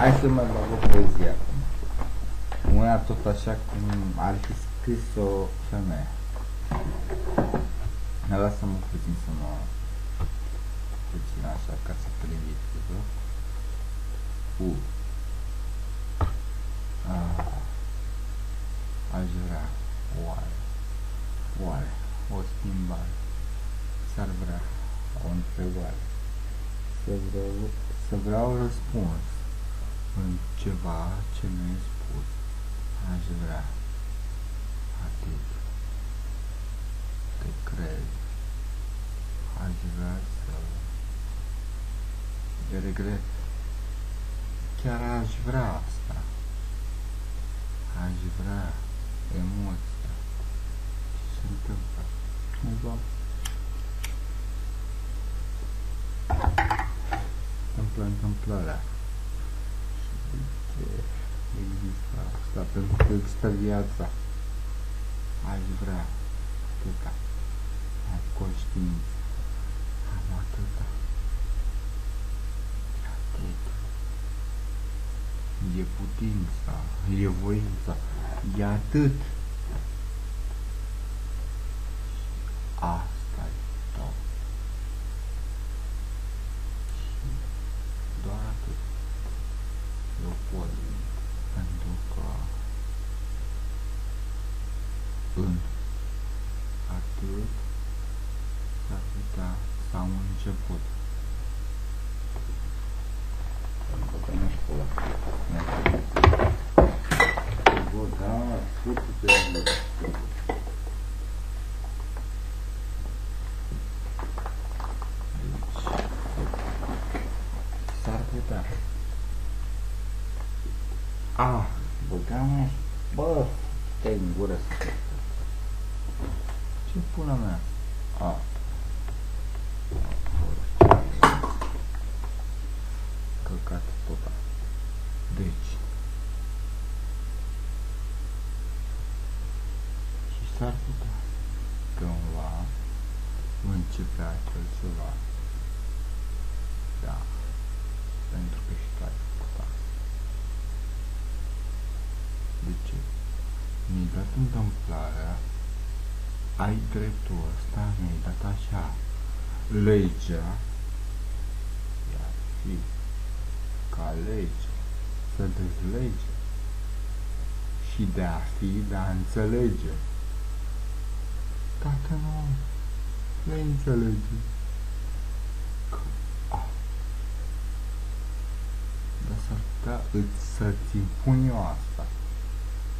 Hai să mai bag o poezie acum. Una tot așa cum ar fi scris-o femeie. Lasă-mă puțin să mă... Puțin așa, ca să privit cu U. Ah. Aș vrea, oare, oare, o schimbare. S-ar vrea o întrebare. Să vreau, să vreau răspuns în ceva ce nu e spus. Aș vrea atât. Te cred. Aș vrea să... De regret. Chiar aș vrea asta. Aș vrea emoția. Ce se întâmplă? Cumva. Întâmplă întâmplarea. Și de ce există asta? Pentru că există viața. Aș vrea atâta. Am conștiință. Am atâta. Atât. E putința, e voința, e atât. Asta e tot. Și doar atât. Eu pot, pentru că în atât s-ar putea să am un început. Pentru că nu știu la Vă da, foarte de S-ar putea. A, băgam Bă, te în gură să Ce pula mea? A. Căcat total. Deci. Și s-ar putea cândva începea acel ceva. Da. Pentru că și tu ai făcut asta. De ce? Mi-ai dat întâmplarea, ai dreptul ăsta, mi-ai dat așa. Legea, iar fi ca lege, să dezlege și de a fi, de a înțelege. Dacă nu le înțelege, că, a, dar s-ar putea îți să-ți impun eu asta.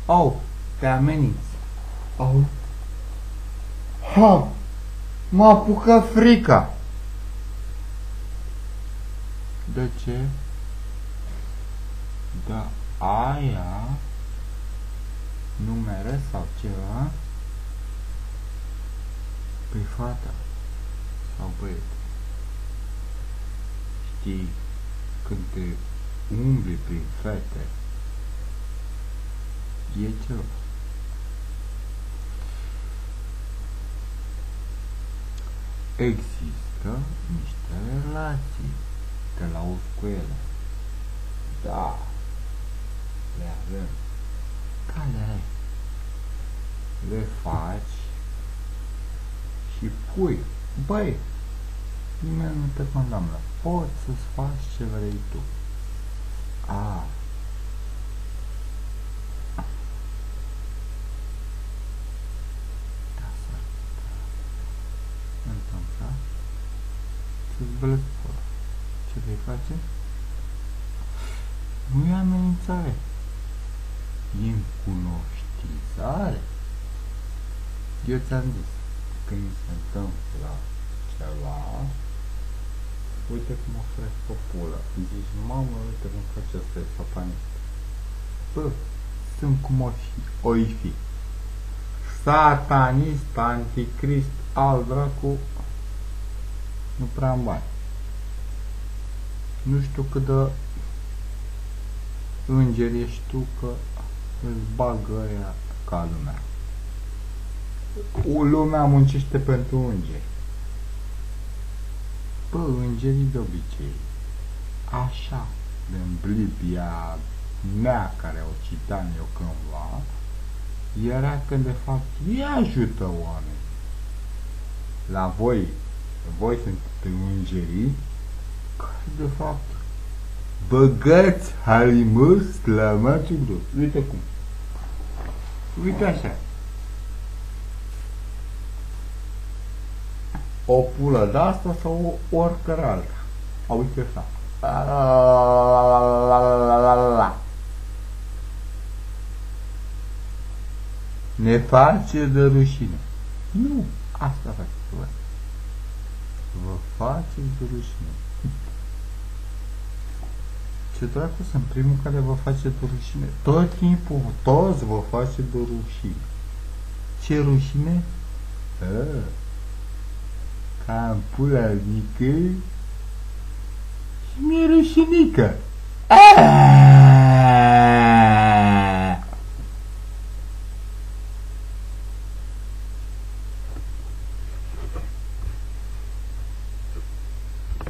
Au, te ameninți. Au. Ha! M-a apucat frica. De ce? Da, aia nu mere sau ceva pe fata sau băiete. Știi, când te umbli prin fete, e ceva. Există niște relații, te lauzi cu ele. Da, le avem. Care ai? Le faci și pui. Băi, nimeni nu te condamnă. Poți să-ți faci ce vrei tu. A. Da, s-ar putea întâmpla să-ți bălesc pula. Ce vei face? Nu e amenințare. E în cunoștințare. Eu ți-am zis, când mi se întâmplă ceva, uite cum o frec pe pulă. Zici, mamă, uite cum face asta, e satanist. Bă, sunt cum o fi, o fi. Satanist, anticrist, al dracu, nu prea am bani. Nu știu cât de înger ești tu că îți bagă aia ca lumea. O lumea muncește pentru îngeri. Bă, îngerii de obicei, așa în Biblia mea care o citam eu cândva, era că de fapt ei ajută oameni. La voi, voi sunt îngerii care de fapt băgați halimos la matul gros. Uite cum. Uite așa. O pulă de asta sau oricare alta. Uite așa. La, la, la, la, la, la. Ne face de rușine. Nu, asta faceți voi. Vă faceți de rușine. Ce dracu sunt primul care vă face de rușine? Tot timpul, toți vă face de rușine. Ce rușine? A, ca în pula mică și mi-e rușinică. Aaaa!